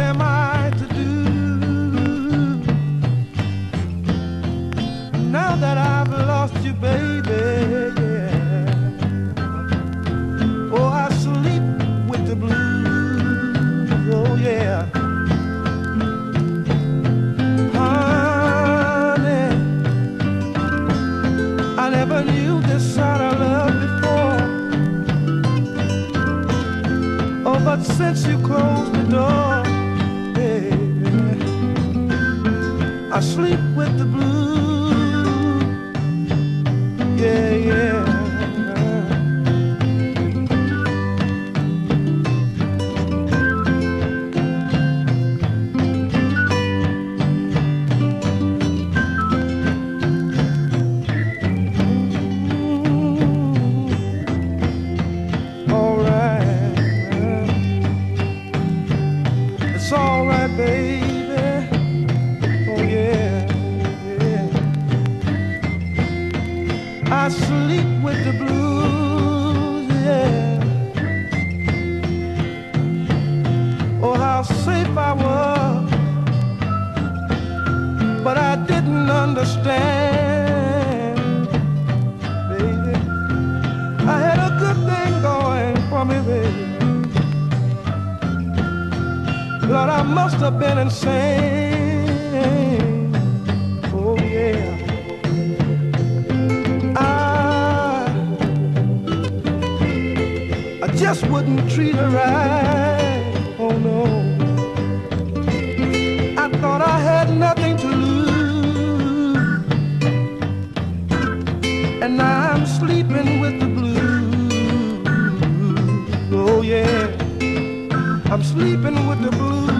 am I to do now that I've lost you, baby? Oh, I sleep with the blues. Oh, yeah. Honey, I never knew this side of love before. Oh, but since you closed the door baby, I sleep with the blues. It's alright, baby. Oh yeah, yeah. I sleep with the blues, yeah. Oh, how safe I was, but I didn't understand, must have been insane. Oh yeah. I I just wouldn't treat her right. Oh no. I thought I had nothing to lose. And now I'm sleeping with the blues. Oh yeah. I'm sleeping with the blues,